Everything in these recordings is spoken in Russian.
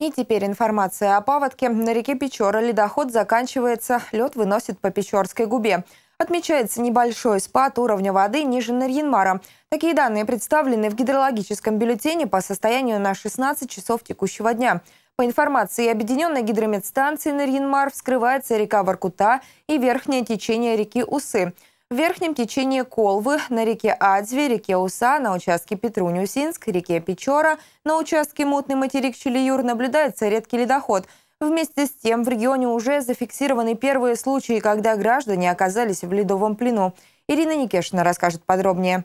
И теперь информация о паводке. На реке Печора ледоход заканчивается, лед выносит по Печорской губе. Отмечается небольшой спад уровня воды ниже Нарьинмара. Такие данные представлены в гидрологическом бюллетене по состоянию на 16 часов текущего дня. По информации Объединенной гидрометстанции Нарьинмар вскрывается река Воркута и верхнее течение реки Усы – в верхнем течении Колвы, на реке Адзве, реке Уса, на участке Петрунь-Усинск, реке Печора, на участке Мутный материк Челиюр наблюдается редкий ледоход. Вместе с тем в регионе уже зафиксированы первые случаи, когда граждане оказались в ледовом плену. Ирина Никешина расскажет подробнее.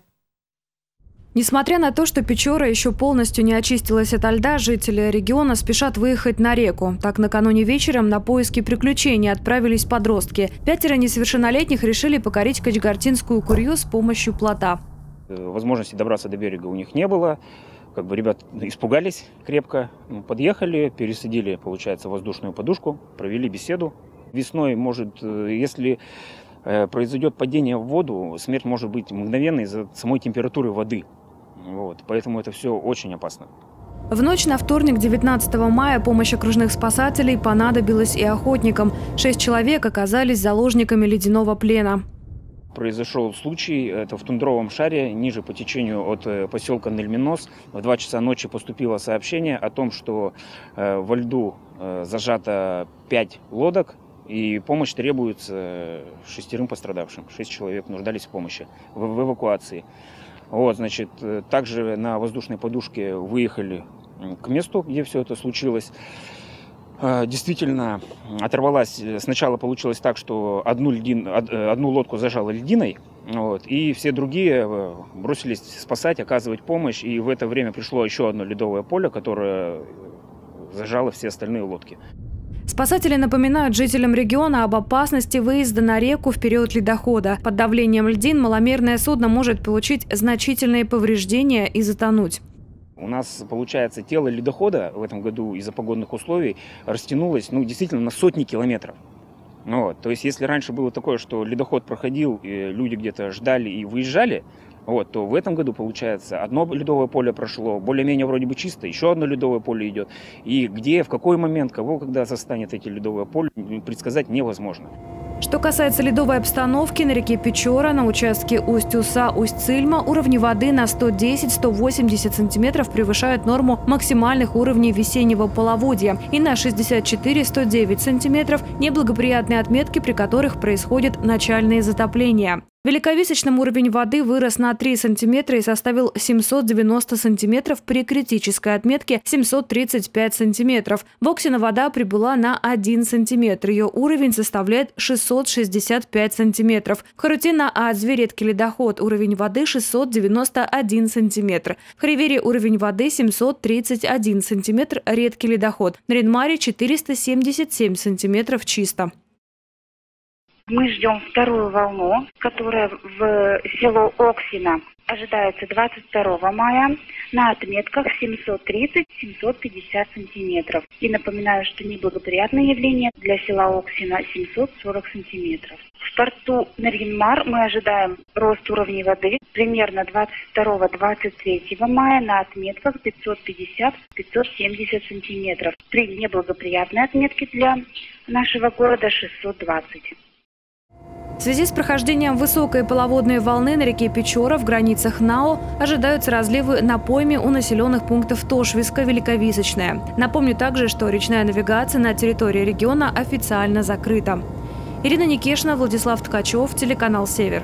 Несмотря на то, что Печора еще полностью не очистилась от льда, жители региона спешат выехать на реку. Так, накануне вечером на поиски приключений отправились подростки. Пятеро несовершеннолетних решили покорить Качгартинскую курью с помощью плота. Э, возможности добраться до берега у них не было. Как бы ребят испугались крепко. Ну, подъехали, пересадили, получается, воздушную подушку, провели беседу. Весной, может, э, если э, произойдет падение в воду, смерть может быть мгновенной из-за самой температуры воды. Вот, поэтому это все очень опасно. В ночь на вторник, 19 мая, помощь окружных спасателей понадобилась и охотникам. Шесть человек оказались заложниками ледяного плена. Произошел случай, это в тундровом шаре, ниже по течению от э, поселка Нельминос. В 2 часа ночи поступило сообщение о том, что э, во льду э, зажато 5 лодок, и помощь требуется шестерым пострадавшим. Шесть человек нуждались в помощи, в, в эвакуации. Вот, значит, э, также на воздушной подушке выехали к месту, где все это случилось. Э, действительно, оторвалась. Э, сначала получилось так, что одну, льдин, одну лодку зажала льдиной, вот, и все другие бросились спасать, оказывать помощь. И в это время пришло еще одно ледовое поле, которое зажало все остальные лодки. Спасатели напоминают жителям региона об опасности выезда на реку в период ледохода. Под давлением льдин маломерное судно может получить значительные повреждения и затонуть. У нас, получается, тело ледохода в этом году из-за погодных условий растянулось ну, действительно на сотни километров. Вот. То есть, если раньше было такое, что ледоход проходил, люди где-то ждали и выезжали, вот, то в этом году, получается, одно ледовое поле прошло, более-менее вроде бы чисто, еще одно ледовое поле идет. И где, в какой момент, кого, когда застанет эти ледовые поля, предсказать невозможно. Что касается ледовой обстановки, на реке Печора на участке Усть-Уса, Усть-Цильма уровни воды на 110-180 сантиметров превышают норму максимальных уровней весеннего половодья и на 64-109 сантиметров неблагоприятные отметки, при которых происходят начальные затопления. Великовисочном уровень воды вырос на 3 сантиметра и составил 790 сантиметров при критической отметке 735 сантиметров. В Оксино вода прибыла на 1 сантиметр. Ее уровень составляет 665 сантиметров. В Харуте на Адзве редкий ледоход. Уровень воды 691 сантиметр. В Хривере уровень воды 731 сантиметр. Редкий ледоход. На Ренмаре 477 сантиметров чисто. Мы ждем вторую волну, которая в село Оксина ожидается 22 мая на отметках 730-750 сантиметров. И напоминаю, что неблагоприятное явление для села Оксина 740 сантиметров. В порту Нарьинмар мы ожидаем рост уровней воды примерно 22-23 мая на отметках 550-570 сантиметров. При неблагоприятной отметке для нашего города 620. В связи с прохождением высокой половодной волны на реке Печора в границах НАО ожидаются разливы на пойме у населенных пунктов Тошвиска, Великовисочная. Напомню также, что речная навигация на территории региона официально закрыта. Ирина Никешина, Владислав Ткачев, телеканал «Север».